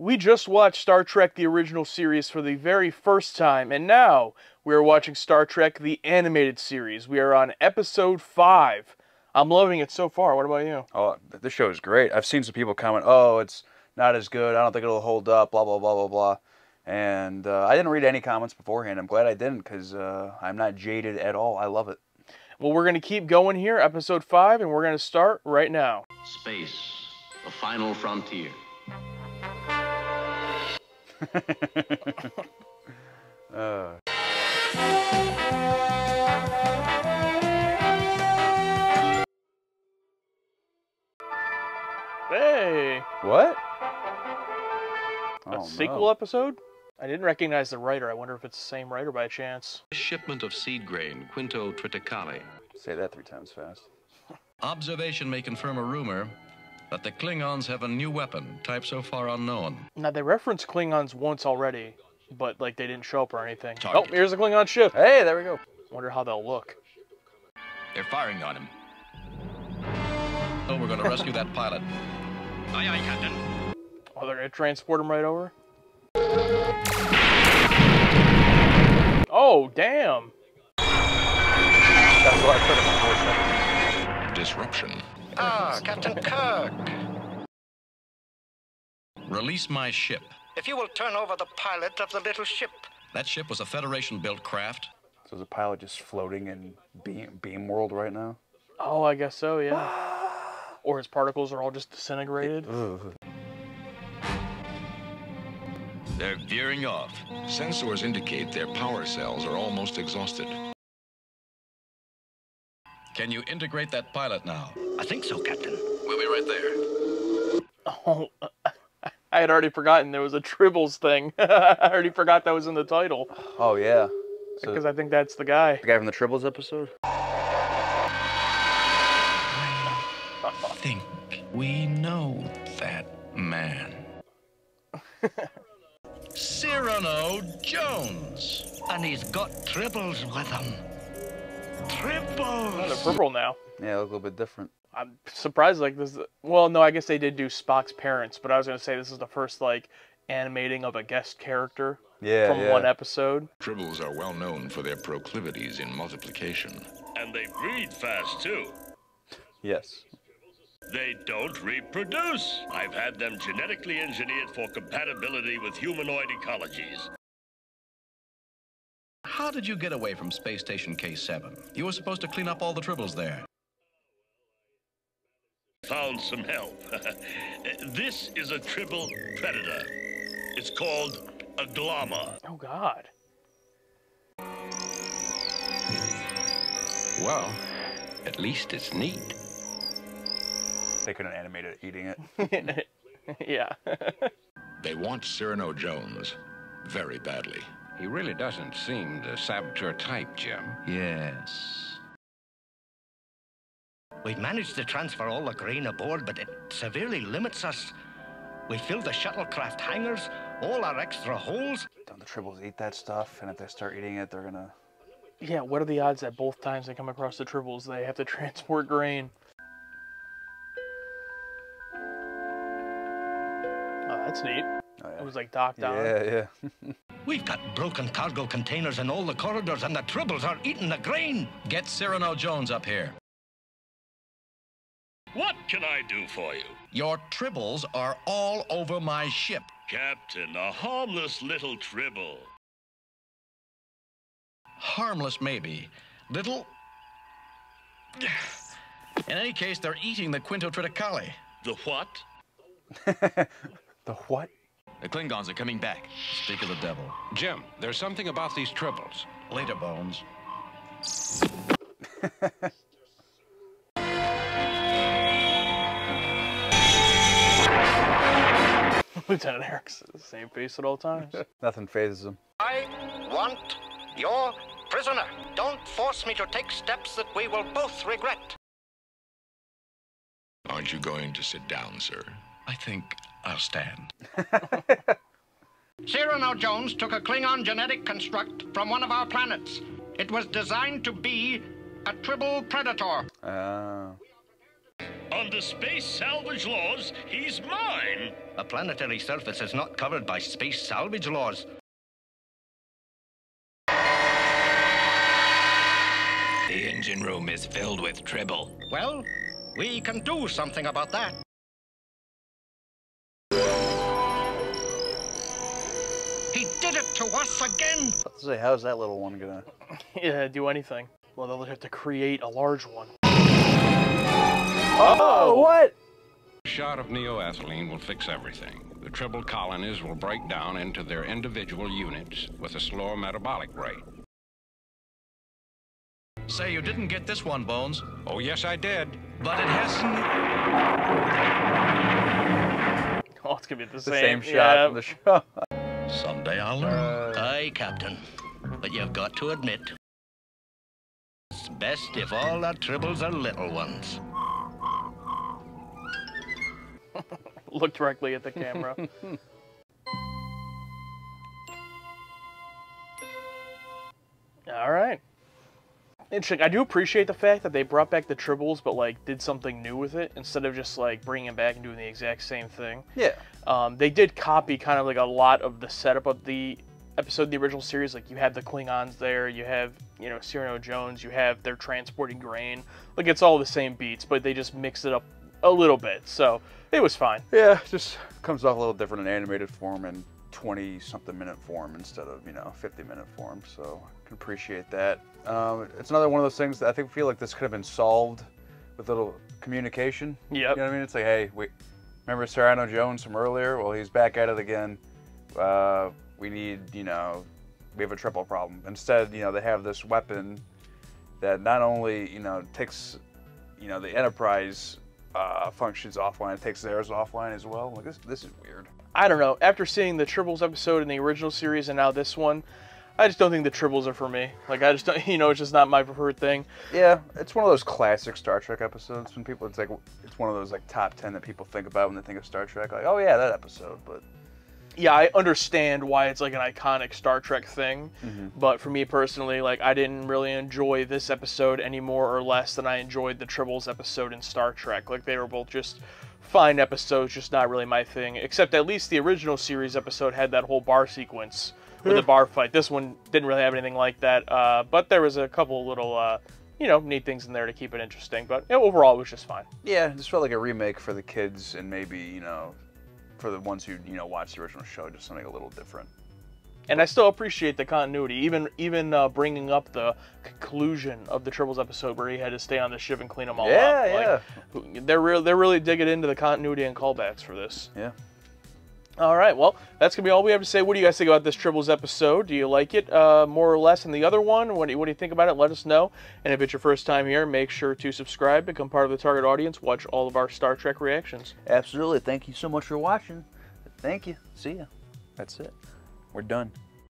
We just watched Star Trek the original series for the very first time, and now we are watching Star Trek the animated series. We are on episode 5. I'm loving it so far. What about you? Oh, this show is great. I've seen some people comment, "Oh, it's not as good. I don't think it'll hold up." Blah blah blah blah blah. And uh, I didn't read any comments beforehand. I'm glad I didn't because uh, I'm not jaded at all. I love it. Well, we're going to keep going here, episode 5, and we're going to start right now. Space, the final frontier. Uh, Hey! what? A Oh, sequel no. episode? I didn't recognize the writer. I wonder if it's the same writer by chance. Shipment of seed grain, Quinto Triticale. Say that three times fast. Observation may confirm a rumor that the Klingons have a new weapon, type so far unknown. Now, they referenced Klingons once already, but, like, they didn't show up or anything. Oh, here's a Klingon ship. Hey, there we go. Wonder how they'll look. They're firing on him. Oh, we're going to rescue that pilot. Aye, aye, Captain. Oh, they're gonna transport him right over? Oh, damn! That's what I put in my voice. Disruption. Ah, Captain Kirk. Release my ship. If you will turn over the pilot of the little ship. That ship was a Federation-built craft. So is the pilot just floating in beam, beam world right now? Oh, I guess so, yeah. or his particles are all just disintegrated. Ugh. They're veering off. Sensors indicate their power cells are almost exhausted. Can you integrate that pilot now? I think so, Captain. We'll be right there. Oh, I had already forgotten there was a Tribbles thing. I already forgot that was in the title. Oh yeah. So Because I think that's the guy. the guy from the Tribbles episode. I think we know that man. Cyrano Jones. And he's got tribbles with him. Oh, they're purple now. Yeah, look a little bit different. I'm surprised, like, this. Well, no, I guess they did do Spock's parents, but I was going to say this is the first, like, animating of a guest character Yeah, from yeah. one episode. Tribbles are well known for their proclivities in multiplication. And they breed fast too. Yes. They don't reproduce. I've had them genetically engineered for compatibility with humanoid ecologies. How did you get away from Space Station K7? You were supposed to clean up all the tribbles there. Found some help. this is a tribble predator. It's called a glommer. Oh, God. Well, at least it's neat. They couldn't animate it eating it. yeah. They want Cyrano Jones very badly. He really doesn't seem the saboteur type, Jim. Yes. We've managed to transfer all the grain aboard, but it severely limits us. We filled the shuttlecraft hangars, all our extra holes. Don't the Tribbles eat that stuff? And if they start eating it, they're gonna. yeah, what are the odds that both times they come across the Tribbles, they have to transport grain? Oh, that's neat. Oh, It was like docked on. Yeah, yeah. We've got broken cargo containers in all the corridors, and the tribbles are eating the grain. Get Cyrano Jones up here. What can I do for you? Your tribbles are all over my ship. Captain, a harmless little tribble. Harmless, maybe. Little. In any case, they're eating the Quinto Triticale. The what? the what? The Klingons are coming back. Speak of the devil. Jim, there's something about these tribbles. Later, Bones. Lieutenant Arex's the same face at all times. Nothing phases him. I want your prisoner. Don't force me to take steps that we will both regret. Aren't you going to sit down, sir? I think I'll stand. Cyrano Jones took a Klingon genetic construct from one of our planets. It was designed to be a tribble predator. Uh, Under space salvage laws, he's mine. A planetary surface is not covered by space salvage laws. The engine room is filled with tribble. Well, we can do something about that. He did it to us again! Let's say, how's that little one gonna? yeah, do anything. Well, they'll have to create a large one. Oh, oh. what? A shot of neoethylene will fix everything. The tribble colonies will break down into their individual units with a slower metabolic rate. Say you didn't get this one, Bones. Oh, yes, I did. But it hasn't. Oh, it's gonna be the, The same, same shot yeah. from the show. Someday I'll learn. Aye, Captain. But you've got to admit, it's best if all our tribbles are little ones. Look directly at the camera. Interesting. I do appreciate the fact that they brought back the tribbles, but like did something new with it instead of just like bringing it back and doing the exact same thing. Yeah. Um, they did copy kind of like a lot of the setup of the episode, of the original series. Like you have the Klingons there, you have you know Cyrano Jones, you have they're transporting grain. Like it's all the same beats, but they just mixed it up a little bit. So it was fine. Yeah, just comes off a little different in animated form and 20 something minute form instead of, you know, 50 minute form. So I can appreciate that. Um, it's another one of those things that I think feel like this could have been solved with a little communication. Yeah. You know what I mean? It's like, hey, wait, remember Cyrano Jones from earlier? Well, he's back at it again. Uh, we need, you know, we have a tribble problem. Instead, you know, they have this weapon that not only, you know, takes, you know, the Enterprise uh, functions offline, it takes theirs offline as well. Like this, this is weird. I don't know. After seeing the Tribbles episode in the original series and now this one, I just don't think the Tribbles are for me. Like I just don't, you know, it's just not my preferred thing. Yeah, it's one of those classic Star Trek episodes. When people, it's like it's one of those like top ten that people think about when they think of Star Trek. Like, oh yeah, that episode. But Yeah, I understand why it's like an iconic Star Trek thing, Mm-hmm. but for me personally, like I didn't really enjoy this episode any more or less than I enjoyed the Tribbles episode in Star Trek. Like they were both just fine episodes, just not really my thing. Except at least the original series episode had that whole bar sequence with the bar fight. This one didn't really have anything like that, uh, but there was a couple little, uh, you know, neat things in there to keep it interesting. But yeah, overall, it was just fine. yeah, it just felt like a remake for the kids and maybe you know, for the ones who you know watch the original show, just something a little different. And I still appreciate the continuity, even even uh, bringing up the conclusion of the Tribbles episode where he had to stay on the ship and clean them all Yeah, up. Like, They're real. They're really digging into the continuity and callbacks for this. Yeah. All right. Well, that's gonna be all we have to say. What do you guys think about this Tribbles episode? Do you like it uh, more or less than the other one? What do, you, what do you think about it? Let us know. And if it's your first time here, make sure to subscribe, become part of the target audience, watch all of our Star Trek reactions. Absolutely. Thank you so much for watching. Thank you. See ya. That's it. We're done.